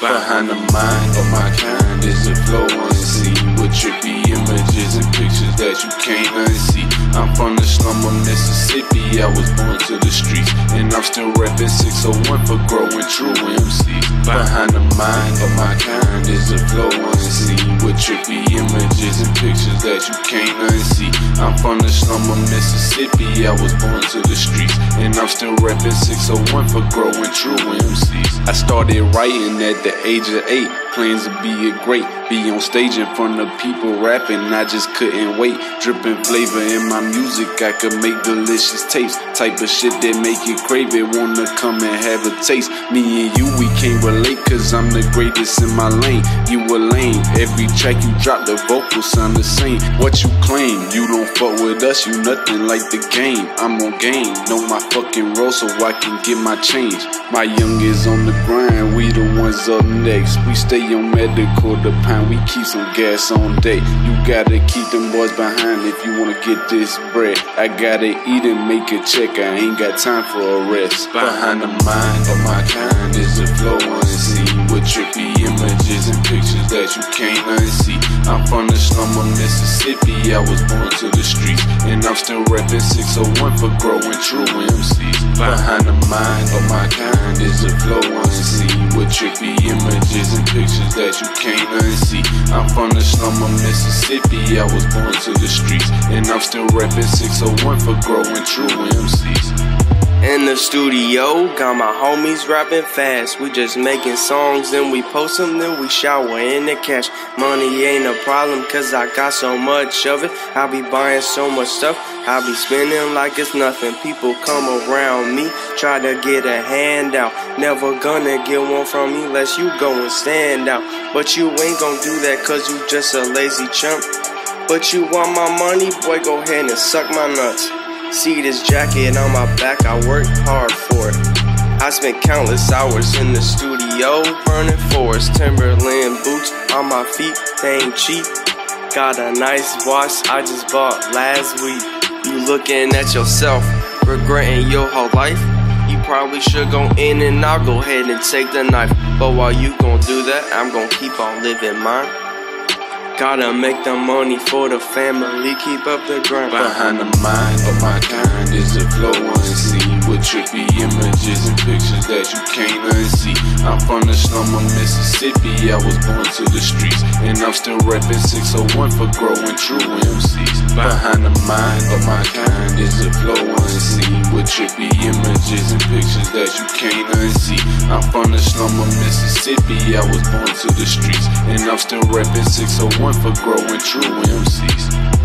Behind the mind of my kind is a flow unseen with trippy images and pictures that you can't unsee. I'm from the slum of Mississippi, I was born to the streets, and I'm still rapping 601 for growing true MCs. Behind the mind of my kind is a flow unseen with trippy images and pictures that you can't unsee. I'm from the slum of Mississippi, I was born to the streets, and I'm still rapping 601 for growing true MCs. I started writing at the age of eight, plans to be a great, be on stage in front of people rapping. I just couldn't wait, dripping flavor in my music. I could make delicious tapes, type of shit that make you crave it. Wanna come and have a taste. Me and you, we can't relate, cause I'm the greatest in my lane. You a lame, every track you drop, the vocals sound the same. What you claim, you don't fuck with us, you nothing like the game. I'm on game, know my fucking role so I can get my change. My young is on the grind, we the ones up next. We stay on medical, the pound, we keep some gas on deck. You gotta keep them boys behind if you wanna get this bread. I gotta eat and make a check, I ain't got time for a rest. Behind the mind of my kind is the flow unseen with trippy images and pictures that you can't unsee. I'm from the slum of Mississippi, I was born to the streets, and I'm still rapping 601 for growing true MCs. Behind the mind of my kind is a flow unseen with trippy images and pictures that you can't unsee. I'm from the slum of Mississippi, I was born to the streets, and I'm still rapping 601 for growing true MCs. In the studio, got my homies rapping fast. We just making songs, then we post them, then we shower in the cash. Money ain't a problem, cause I got so much of it. I be buying so much stuff, I be spending like it's nothing. People come around me, try to get a handout. Never gonna get one from me unless you go and stand out. But you ain't gonna do that, cause you just a lazy chump. But you want my money, boy, go ahead and suck my nuts. See this jacket on my back, I worked hard for it. I spent countless hours in the studio, burning forest, Timberland boots on my feet, they ain't cheap. Got a nice watch I just bought last week. You looking at yourself, regretting your whole life. You probably should go in and I'll go ahead and take the knife. But while you gon' do that, I'm gon' keep on living mine. Gotta make the money for the family, keep up the grind. Behind the mind of my kind is a flow unseen with trippy images and pictures that you can't unsee. I'm from the slum of Mississippi, I was born to the streets, and I'm still rapping 601 for growing true MCs. Behind the mind of my kind is a flow unseen with trippy images and pictures that you can't unsee. I'm from the slum of Mississippi, I was born to the streets, and I'm still rapping 601 for growing true MCs.